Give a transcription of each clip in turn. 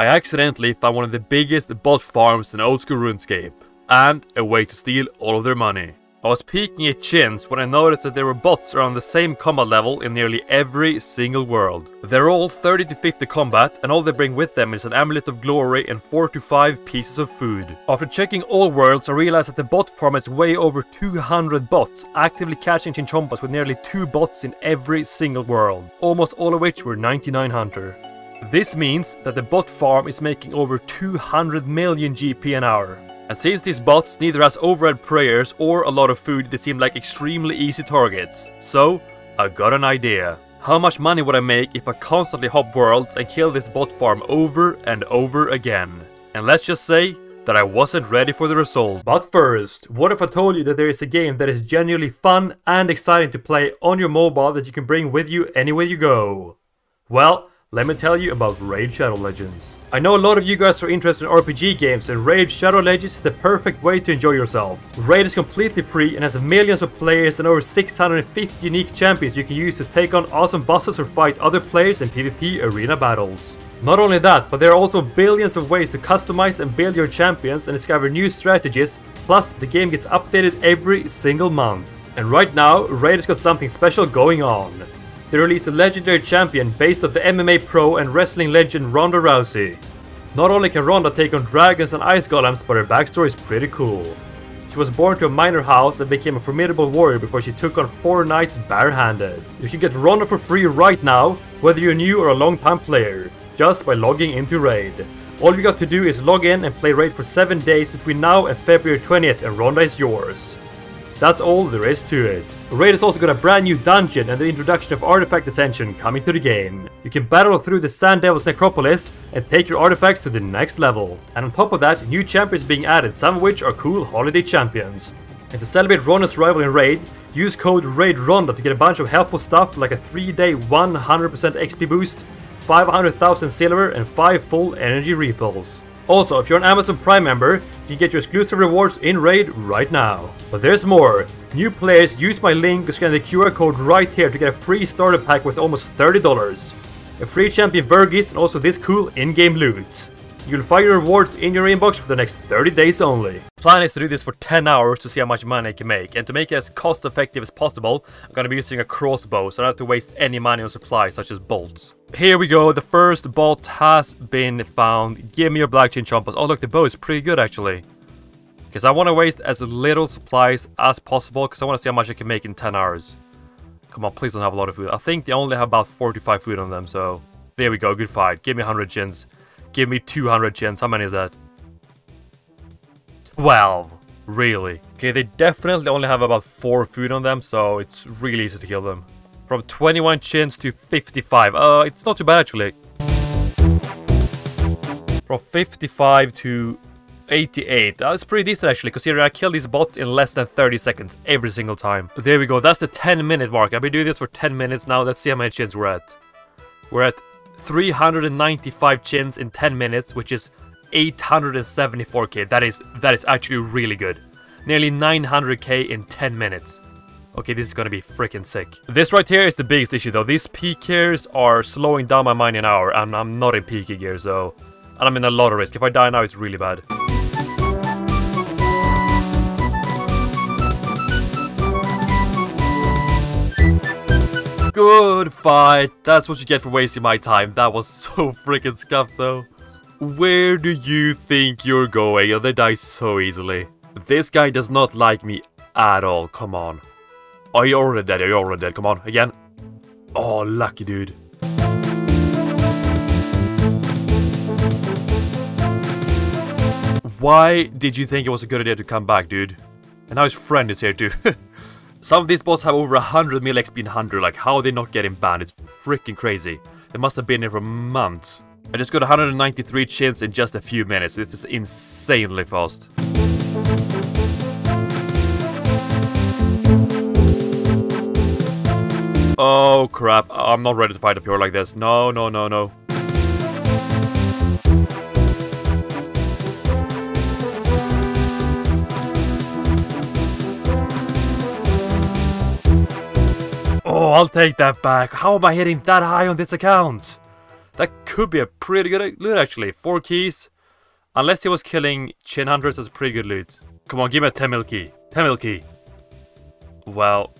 I accidentally found one of the biggest bot farms in old school RuneScape, and a way to steal all of their money. I was PKing at chins when I noticed that there were bots around the same combat level in nearly every single world. They're all 30 to 50 combat and all they bring with them is an amulet of glory and 4 to 5 pieces of food. After checking all worlds I realized that the bot farm is way over 200 bots actively catching chinchompas with nearly 2 bots in every single world, almost all of which were 99 hunter. This means that the bot farm is making over 200 million GP an hour. And since these bots neither has overhead prayers or a lot of food, they seem like extremely easy targets. So, I got an idea. How much money would I make if I constantly hop worlds and kill this bot farm over and over again? And let's just say that I wasn't ready for the result. But first, what if I told you that there is a game that is genuinely fun and exciting to play on your mobile that you can bring with you anywhere you go? Well, let me tell you about Raid Shadow Legends. I know a lot of you guys are interested in RPG games and Raid Shadow Legends is the perfect way to enjoy yourself. Raid is completely free and has millions of players and over 650 unique champions you can use to take on awesome bosses or fight other players in PvP arena battles. Not only that, but there are also billions of ways to customize and build your champions and discover new strategies, plus the game gets updated every single month. And right now, Raid has got something special going on they released a legendary champion based off the MMA pro and wrestling legend Ronda Rousey. Not only can Ronda take on dragons and ice golems, but her backstory is pretty cool. She was born to a miner house and became a formidable warrior before she took on 4 knights barehanded. You can get Ronda for free right now, whether you're new or a long time player, just by logging into Raid. All you got to do is log in and play Raid for 7 days between now and February 20th and Ronda is yours. That's all there is to it. Raid has also got a brand new dungeon and the introduction of Artifact Ascension coming to the game. You can battle through the Sand Devil's Necropolis and take your artifacts to the next level. And on top of that, new champions being added, some of which are cool holiday champions. And to celebrate Ronda's arrival in Raid, use code RAIDRONDA to get a bunch of helpful stuff like a 3-day 100% XP boost, 500,000 silver and 5 full energy refills. Also, if you're an Amazon Prime member, you can get your exclusive rewards in Raid right now. But there's more. New players use my link to scan the QR code right here to get a free starter pack with almost $30. A free champion Vergis and also this cool in-game loot. You'll find your rewards in your inbox for the next 30 days only. Plan is to do this for 10 hours to see how much money I can make, and to make it as cost effective as possible, I'm gonna be using a crossbow so I don't have to waste any money on supplies such as bolts. Here we go, the first bolt has been found. Give me your black chinchompas. Oh look, the bow is pretty good actually. Because I want to waste as little supplies as possible, because I want to see how much I can make in 10 hours. Come on, please don't have a lot of food. I think they only have about 45 food on them, so... There we go, good fight. Give me 100 chins. Give me 200 chins. How many is that? 12. Really? Okay, they definitely only have about 4 food on them, so it's really easy to kill them. From 21 chins to 55. Uh, it's not too bad actually. From 55 to 88. That's pretty decent actually, considering I kill these bots in less than 30 seconds every single time. There we go, that's the 10 minute mark. I've been doing this for 10 minutes now. Let's see how many chins we're at. We're at 395 chins in 10 minutes, which is 874k. That is that is actually really good. Nearly 900k in 10 minutes. Okay, this is gonna be freaking sick. This right here is the biggest issue though. These peak gears are slowing down my mining hour and I'm not in peaky gear, so... And I'm in a lot of risk. If I die now, it's really bad. Good fight. That's what you get for wasting my time. That was so freaking scuffed though. Where do you think you're going? Oh, they die so easily. This guy does not like me at all. Come on. Are you already dead? Are you already dead? Come on, again. Oh, lucky dude. Why did you think it was a good idea to come back, dude? And now his friend is here too. Some of these bots have over 100 mil XP in 100, like how are they not getting banned? It's freaking crazy. They must have been here for months. I just got 193 chins in just a few minutes. This is insanely fast. Oh crap, I'm not ready to fight a pure like this. No, no, no, no. Oh, I'll take that back. How am I hitting that high on this account? That could be a pretty good loot actually. Four keys. Unless he was killing Chin Hunters, that's pretty good loot. Come on, give me a 10 mil key. 10 mil key. Well.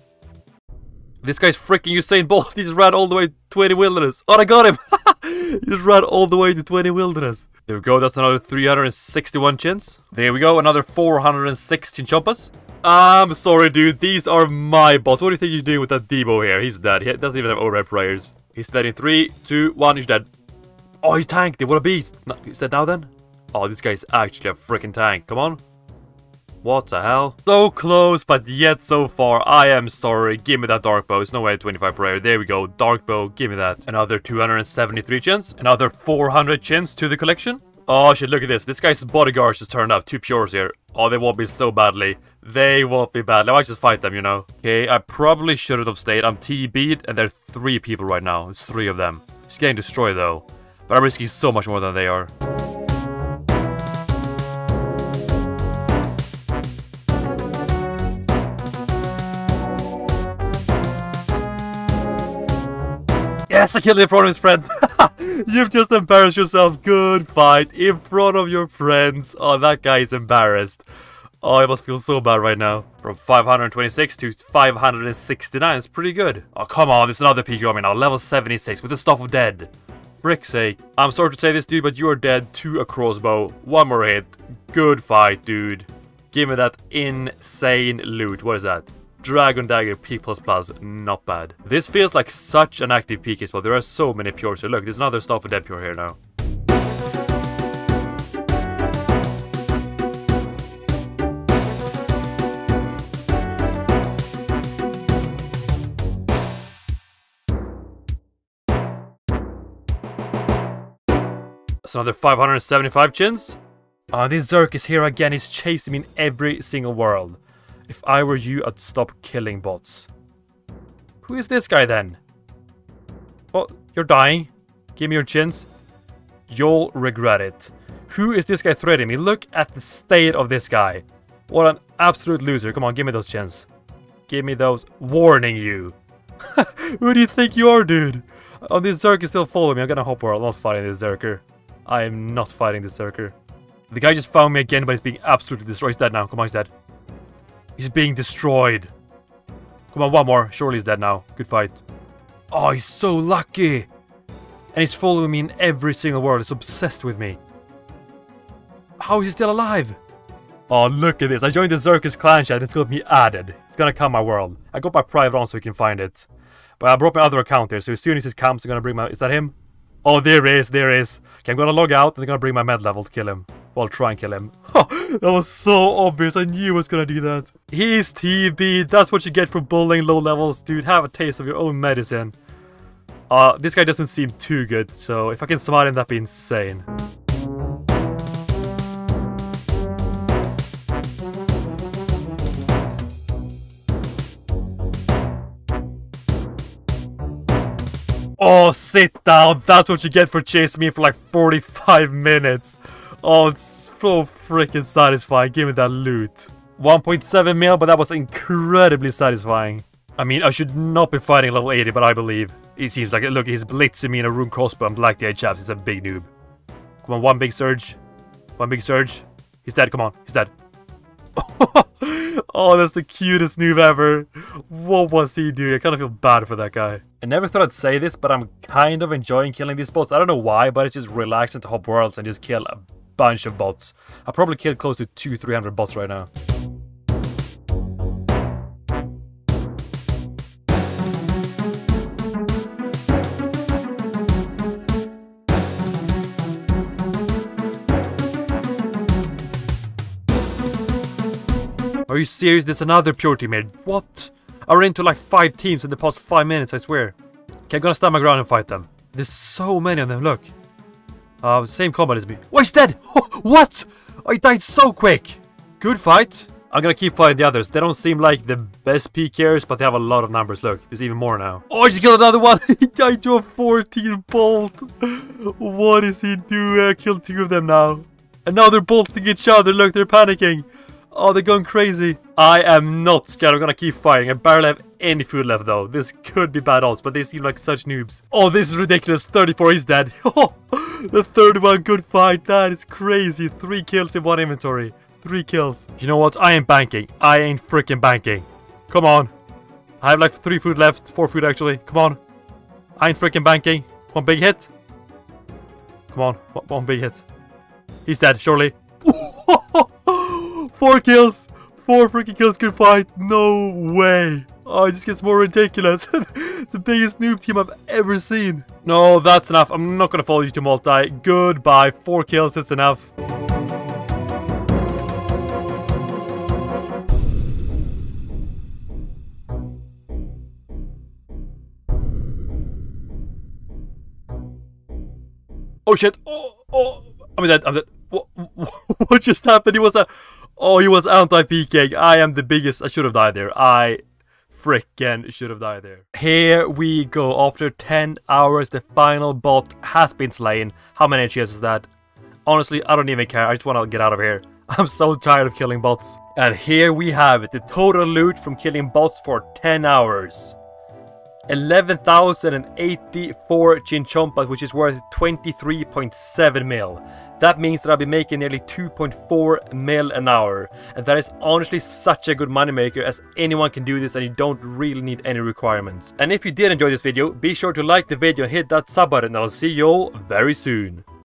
This guy's freaking Usain Bolt. He just ran all the way to 20 wilderness. Oh, I got him! he just ran all the way to 20 wilderness. There we go, that's another 361 chins. There we go, another 416 chompas. I'm sorry, dude. These are my bots. What do you think you're doing with that D bow here? He's dead. He doesn't even have overhead prayers. He's dead in three, two, one. He's dead. Oh, he's tanked it. What a beast. No, he's dead now then? Oh, this guy's actually a freaking tank. Come on. What the hell? So close, but yet so far. I am sorry. Give me that dark bow. It's no way 25 prayer. There we go. Dark bow. Give me that. Another 273 chins. Another 400 chins to the collection. Oh shit, look at this. This guy's bodyguards just turned up. Two pures here. Oh, they won't be so badly. They won't be badly. I might just fight them, you know. Okay, I probably shouldn't have stayed. I'm TB'd and there are three people right now. It's three of them. It's getting destroyed though. But I'm risking so much more than they are. Yes, I killed him in front of his friends. You've just embarrassed yourself. Good fight in front of your friends. Oh, that guy is embarrassed. Oh, I must feel so bad right now. From 526 to 569 is pretty good. Oh, come on, there's another peak on me now. Oh, level 76 with the staff of dead. Frick's sake. I'm sorry to say this, dude, but you are dead to a crossbow. One more hit. Good fight, dude. Give me that insane loot. What is that? Dragon Dagger P++, plus not bad. This feels like such an active PK spot, there are so many pures here. Look, there's another Staff of Dead pure here now. That's another 575 chins. Uh, this Zerk is here again, he's chasing me in every single world. If I were you, I'd stop killing bots. Who is this guy then? Oh, you're dying. Give me your chins. You'll regret it. Who is this guy threatening me? Look at the state of this guy. What an absolute loser. Come on, give me those chins. Give me those. Warning you. Who do you think you are, dude? Oh, this Zerker still following me. I'm gonna hop world. I'm not fighting this Zerker. I am not fighting this Zerker. The guy just found me again, but he's being absolutely destroyed. He's dead now. Come on, he's dead. He's being destroyed. Come on, one more. Surely he's dead now. Good fight. Oh, he's so lucky. And he's following me in every single world. He's obsessed with me. How is he still alive? Oh, look at this. I joined the Zerker's clan chat and it's got me added. It's gonna come my world. I got my private on so we can find it. But I brought my other account here, so as soon as it comes, I'm gonna bring my... Is that him? Oh, there is, there is. Okay, I'm gonna log out and I'm gonna bring my med level to kill him. Well, try and kill him. that was so obvious. I knew I was gonna do that. He's TB. That's what you get for bullying low levels, dude. Have a taste of your own medicine. Uh, this guy doesn't seem too good, so if I can smite him, that'd be insane. Oh, sit down. That's what you get for chasing me for like 45 minutes. Oh, it's so freaking satisfying. Give me that loot. 1.7 mil, but that was incredibly satisfying. I mean, I should not be fighting level 80, but I believe. He seems like, look, he's blitzing me in a rune crossbow and black d'hide chaps. He's a big noob. Come on, one big surge. One big surge. He's dead, come on. He's dead. oh, that's the cutest noob ever. What was he doing? I kind of feel bad for that guy. I never thought I'd say this, but I'm kind of enjoying killing these bots. I don't know why, but it's just relaxing to hop worlds and just kill a bunch of bots. I probably killed close to two, 300 bots right now. You serious? There's another pure teammate. What? I ran into like five teams in the past five minutes, I swear. Okay, I'm gonna stand my ground and fight them. There's so many of them, look. Uh, same combat as me. Oh, he's dead! what? I died so quick! Good fight. I'm gonna keep fighting the others. They don't seem like the best PKers, but they have a lot of numbers. Look, there's even more now. Oh, I just killed another one! he died to a 14 bolt! What is he doing? I killed two of them now. And now they're bolting each other. Look, they're panicking. Oh, they're going crazy. I am not scared. I'm gonna keep fighting. I barely have any food left though. This could be bad odds, but they seem like such noobs. Oh, this is ridiculous. 34, is dead. Oh, the 31 good fight. That is crazy. Three kills in one inventory. Three kills. You know what? I ain't banking. I ain't freaking banking. Come on. I have like three food left. Four food actually. Come on. I ain't freaking banking. One big hit. Come on. One, one big hit. He's dead, surely. Oh, Four kills! Four freaking kills, good fight! No way! Oh, it just gets more ridiculous. it's the biggest noob team I've ever seen. No, that's enough. I'm not gonna follow you to multi. Goodbye. Four kills is enough. Oh shit! Oh, oh! I'm dead. I'm dead. What, what just happened? He was a. Oh, he was anti-PKing. I am the biggest. I should have died there. I freaking should have died there. Here we go. After 10 hours, the final bot has been slain. How many HEs is that? Honestly, I don't even care. I just want to get out of here. I'm so tired of killing bots. And here we have it. The total loot from killing bots for 10 hours. 11,084 chinchompas, which is worth 23.7 mil. That means that I'll be making nearly 2.4 mil an hour. And that is honestly such a good moneymaker as anyone can do this and you don't really need any requirements. And if you did enjoy this video, be sure to like the video and hit that sub button and I'll see you all very soon.